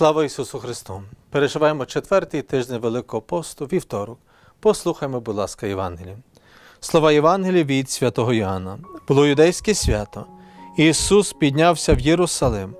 Слава Ісусу Христу! Переживаємо четвертий тиждень Великого посту, вівторок. Послухаймо, будь ласка, Євангеліє. Слова Євангелія від святого Йоанна. Було юдейське свято. Ісус піднявся в Єрусалим.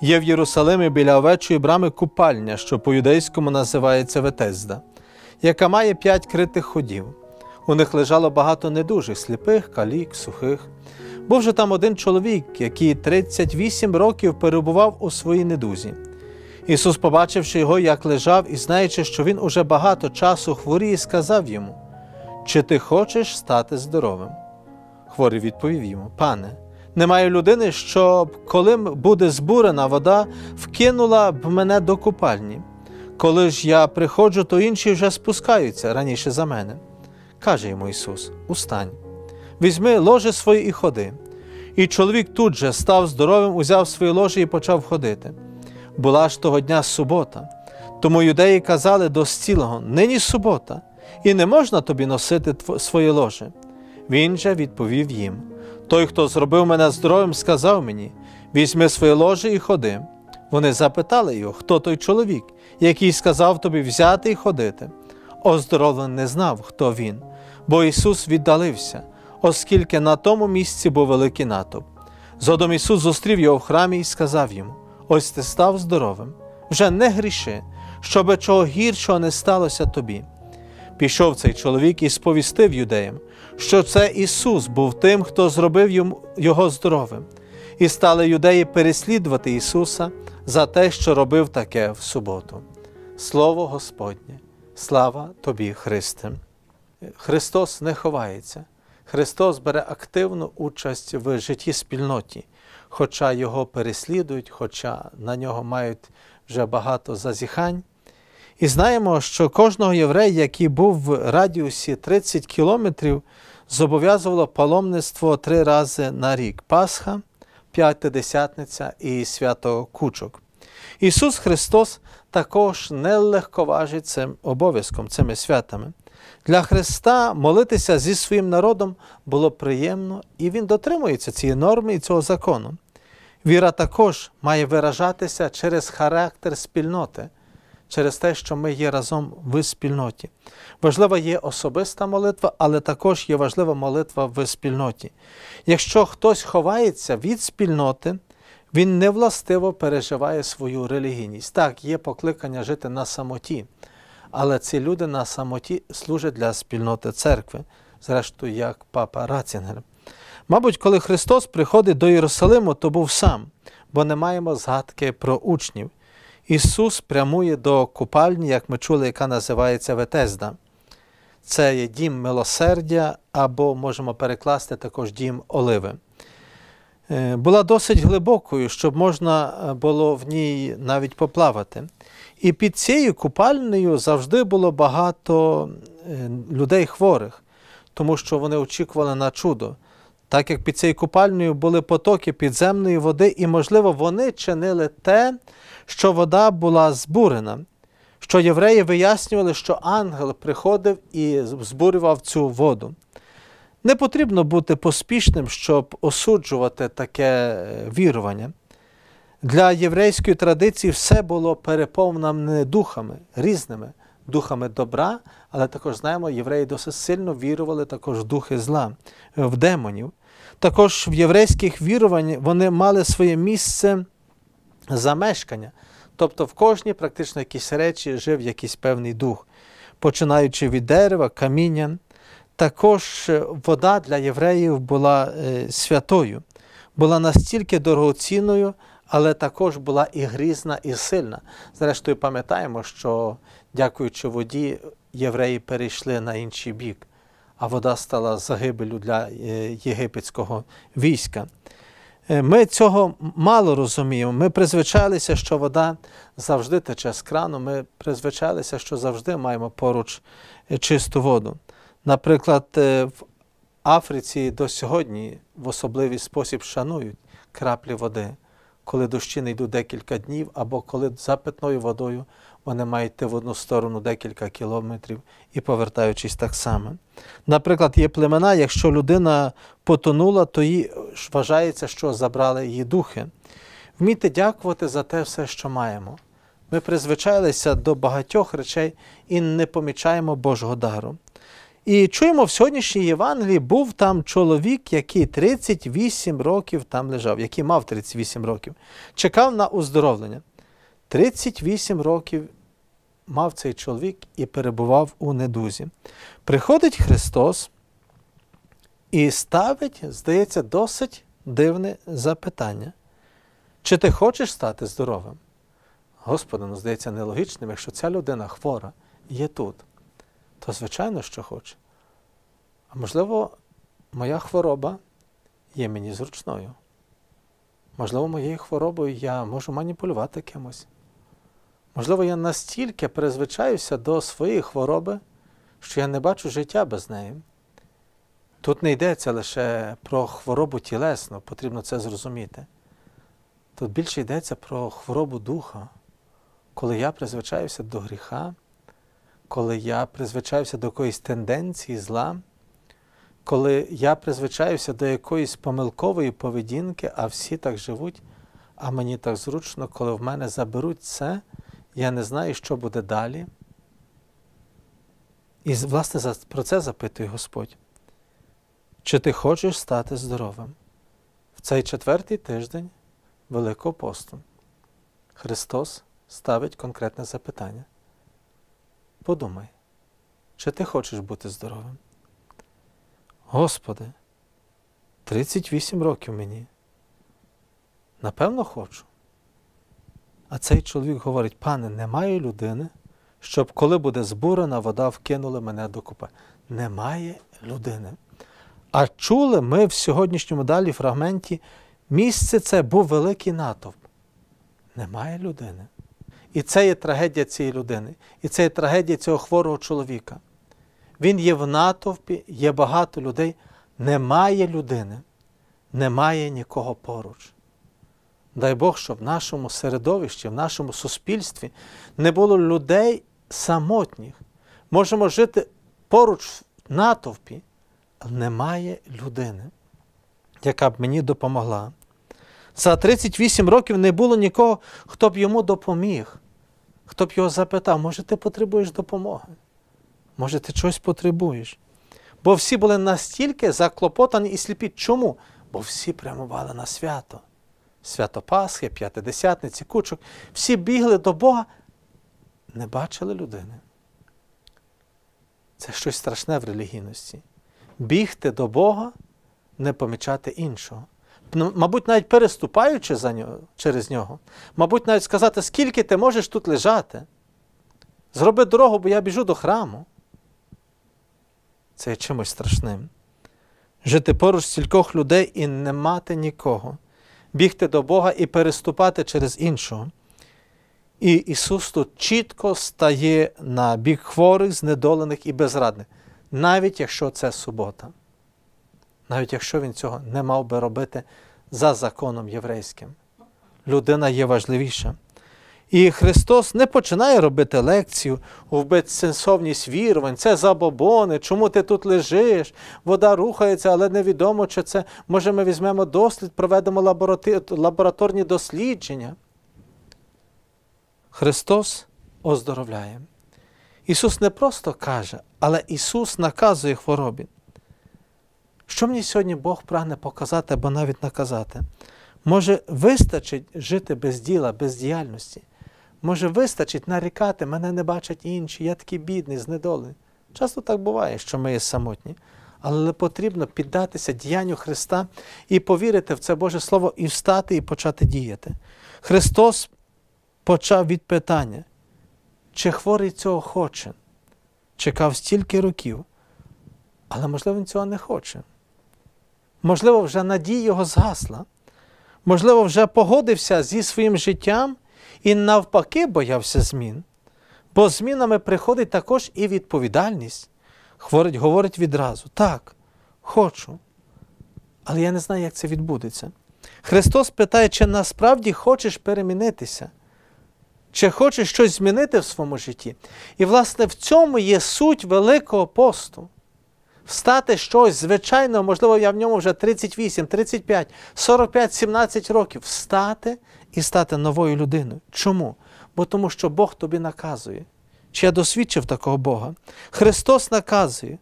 Є в Єрусалимі біля овечої брами купальня, що по-юдейському називається Ветезда, яка має п'ять критих ходів. У них лежало багато недужих, сліпих, калік, сухих. Був же там один чоловік, який 38 років перебував у своїй недузі. Ісус, побачивши його, як лежав, і знаючи, що він уже багато часу хворіє, сказав йому: Чи ти хочеш стати здоровим? Хворий відповів йому: Пане, немає людини, щоб, коли буде збурена вода, вкинула б мене до купальні. Коли ж я приходжу, то інші вже спускаються раніше за мене. Каже йому Ісус: Устань, візьми ложе своє і ходи. І чоловік тут же став здоровим, узяв своє ложе і почав ходити. Була ж того дня субота. Тому юдеї казали до стілого: нині субота, і не можна тобі носити своє ложе. Він же відповів їм: Той, хто зробив мене здоровим, сказав мені: візьми своє ложе і ходи. Вони запитали його, хто той чоловік, який сказав тобі взяти і ходити. Оздоровлений не знав, хто він, бо Ісус віддалився, оскільки на тому місці був великий натовп. Згодом Ісус зустрів його в храмі і сказав йому: Ось ти став здоровим, вже не гріши, щоби чого гіршого не сталося тобі. Пішов цей чоловік і сповістив юдеям, що це Ісус був тим, хто зробив його здоровим, і стали юдеї переслідувати Ісуса за те, що робив таке в суботу. Слово Господнє, слава тобі, Христе! Христос не ховається. Христос бере активну участь в житті спільноті, хоча Його переслідують, хоча на нього мають вже багато зазіхань. І знаємо, що кожного єврея, який був в радіусі 30 кілометрів, зобов'язувало паломництво три рази на рік Пасха, П'ятидесятниця і свято Кучок. Ісус Христос також не легковажить цим обов'язком, цими святами. Для Христа молитися зі своїм народом було приємно, і Він дотримується цієї норми і цього закону. Віра також має виражатися через характер спільноти, через те, що ми є разом в спільноті. Важлива є особиста молитва, але також є важлива молитва в спільноті. Якщо хтось ховається від спільноти, він невластиво переживає свою релігійність. Так, є покликання жити на самоті, але ці люди на самоті служать для спільноти церкви, зрештою, як папа Рацінгер. Мабуть, коли Христос приходить до Єрусалиму, то був сам, бо не маємо згадки про учнів. Ісус прямує до купальні, як ми чули, яка називається Ветезда. Це є дім милосердя, або можемо перекласти також дім оливи. Була досить глибокою, щоб можна було в ній навіть поплавати. І під цією купальнею завжди було багато людей хворих, тому що вони очікували на чудо. Так як під цією купальнею були потоки підземної води, і, можливо, вони чинили те, що вода була збурена, що євреї вияснювали, що ангел приходив і збурював цю воду. Не потрібно бути поспішним, щоб осуджувати таке вірування. Для єврейської традиції все було переповнене духами різними, духами добра, але також знаємо, євреї досить сильно вірували також в духи зла, в демонів. Також в єврейських віруваннях вони мали своє місце замешкання. Тобто в кожній практично якісь речі жив якийсь певний дух, починаючи від дерева, каміння. Також вода для євреїв була святою, була настільки дорогоцінною, але також була і грізна, і сильна. Зрештою, пам'ятаємо, що, дякуючи воді, євреї перейшли на інший бік, а вода стала загибелю для єгипетського війська. Ми цього мало розуміємо. Ми призвичайлися, що вода завжди тече з крану, ми призвичайлися, що завжди маємо поруч чисту воду. Наприклад, в Африці до сьогодні в особливий спосіб шанують краплі води, коли дощі не йдуть декілька днів, або коли за питною водою вони мають йти в одну сторону декілька кілометрів і повертаючись так само. Наприклад, є племена, якщо людина потонула, то їй вважається, що забрали її духи. Вмійте дякувати за те все, що маємо. Ми призвичайлися до багатьох речей і не помічаємо Божого дару. І чуємо, в сьогоднішній Євангелії був там чоловік, який 38 років там лежав, який мав 38 років, чекав на уздоровлення. 38 років мав цей чоловік і перебував у недузі. Приходить Христос і ставить, здається, досить дивне запитання. Чи ти хочеш стати здоровим? Господи, ну здається, нелогічним, якщо ця людина хвора є тут, то звичайно, що хоче. А можливо, моя хвороба є мені зручною. Можливо, моєю хворобою я можу маніпулювати кимось. Можливо, я настільки призвичаюся до своєї хвороби, що я не бачу життя без неї. Тут не йдеться лише про хворобу тілесну, потрібно це зрозуміти. Тут більше йдеться про хворобу духа, коли я призвичаюся до гріха, коли я призвичаюся до якоїсь тенденції зла, коли я призвичаюся до якоїсь помилкової поведінки, а всі так живуть, а мені так зручно, коли в мене заберуть це, я не знаю, що буде далі. І, власне, про це запитує Господь. Чи ти хочеш стати здоровим? В цей четвертий тиждень Великого посту Христос ставить конкретне запитання. Подумай, чи ти хочеш бути здоровим? Господи, 38 років мені. Напевно, хочу. А цей чоловік говорить: пане, немає людини, щоб коли буде збурена вода, вкинули мене до купа. Немає людини. А чули ми в сьогоднішньому далі фрагменті місце це був великий натовп. Немає людини. І це є трагедія цієї людини. І це є трагедія цього хворого чоловіка. Він є в натовпі, є багато людей. Немає людини, немає нікого поруч. Дай Бог, щоб в нашому середовищі, в нашому суспільстві не було людей самотніх. Можемо жити поруч в натовпі, але немає людини, яка б мені допомогла. За 38 років не було нікого, хто б йому допоміг, хто б його запитав, може, ти потребуєш допомоги? Може, ти щось потребуєш? Бо всі були настільки заклопотані і сліпі. Чому? Бо всі прямували на свято. Свято Пасхи, П'ятидесятниці, кучок. Всі бігли до Бога, не бачили людини. Це щось страшне в релігійності. Бігти до Бога, не помічати іншого. Ну, мабуть, навіть переступаючи за нього, через нього, мабуть, навіть сказати, скільки ти можеш тут лежати. Зроби дорогу, бо я біжу до храму. Це є чимось страшним. Жити поруч стількох людей і не мати нікого, бігти до Бога і переступати через іншого. І Ісус тут чітко стає на бік хворих, знедолених і безрадних, навіть якщо це субота навіть якщо він цього не мав би робити за законом єврейським. Людина є важливіша. І Христос не починає робити лекцію у безсенсовність вірувань, це забобони, чому ти тут лежиш, вода рухається, але невідомо, чи це. Може, ми візьмемо дослід, проведемо лабораторні дослідження. Христос оздоровляє. Ісус не просто каже, але Ісус наказує хворобі. Що мені сьогодні Бог прагне показати або навіть наказати? Може, вистачить жити без діла, без діяльності? Може, вистачить нарікати, мене не бачать інші, я такий бідний, знедолений. Часто так буває, що ми є самотні. Але потрібно піддатися діянню Христа і повірити в це Боже Слово, і встати, і почати діяти. Христос почав від питання, чи хворий цього хоче? Чекав стільки років, але, можливо, він цього не хоче. Можливо, вже надія його згасла. Можливо, вже погодився зі своїм життям і навпаки боявся змін. Бо змінами приходить також і відповідальність. Хворить, говорить відразу: так, хочу. Але я не знаю, як це відбудеться. Христос питає, чи насправді хочеш перемінитися, чи хочеш щось змінити в своєму житті. І, власне, в цьому є суть Великого посту встати щось, звичайно, можливо, я в ньому вже 38, 35, 45, 17 років. Встати і стати новою людиною. Чому? бо тому що Бог тобі наказує. Чи я досвідчив такого Бога? Христос наказує,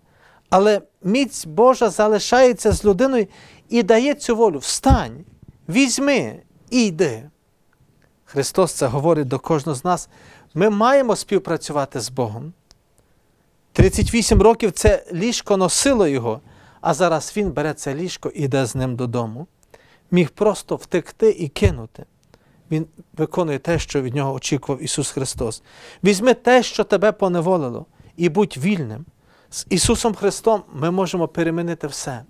але міць Божа залишається з людиною і дає цю волю. Встань, візьми і йди. Христос це говорить до кожного з нас. Ми маємо співпрацювати з Богом. 38 років це ліжко носило його, а зараз він бере це ліжко і йде з ним додому. Міг просто втекти і кинути. Він виконує те, що від нього очікував Ісус Христос. Візьми те, що тебе поневолило, і будь вільним. З Ісусом Христом ми можемо перемінити все.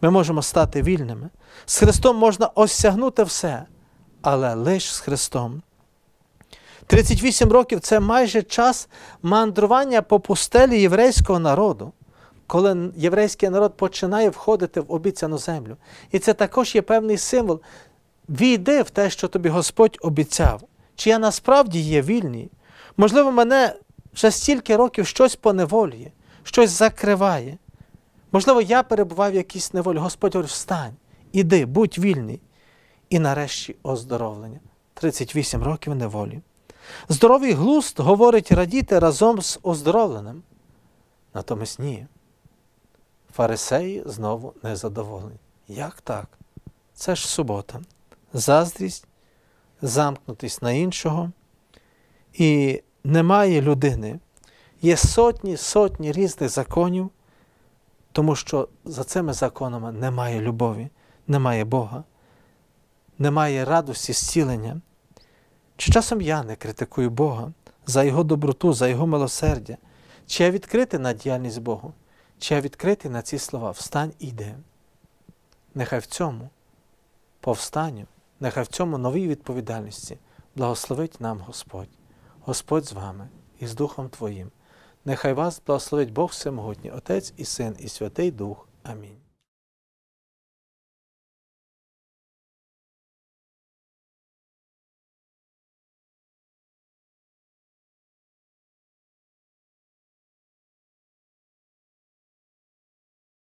Ми можемо стати вільними. З Христом можна осягнути все, але лише з Христом. 38 років це майже час мандрування по пустелі єврейського народу, коли єврейський народ починає входити в обіцяну землю. І це також є певний символ. Війди в те, що тобі Господь обіцяв. Чи я насправді є вільний? Можливо, мене вже стільки років щось поневолює, щось закриває. Можливо, я перебував в якійсь неволі. Господь говорить, встань, іди, будь вільний. І нарешті оздоровлення. 38 років неволі. Здоровий глузд говорить радіти разом з оздоровленим. Натомість ні. Фарисеї знову незадоволені. Як так? Це ж субота. Заздрість, замкнутість на іншого. І немає людини. Є сотні сотні різних законів, тому що за цими законами немає любові, немає Бога, немає радості, зцілення. Чи часом я не критикую Бога за Його доброту, за Його милосердя? Чи я відкритий на діяльність Богу? Чи я відкритий на ці слова Встань і йди. Нехай в цьому повстанню, нехай в цьому новій відповідальності благословить нам Господь, Господь з вами і з Духом Твоїм. Нехай вас благословить Бог Всемогутній, Отець і Син, і Святий Дух. Амінь.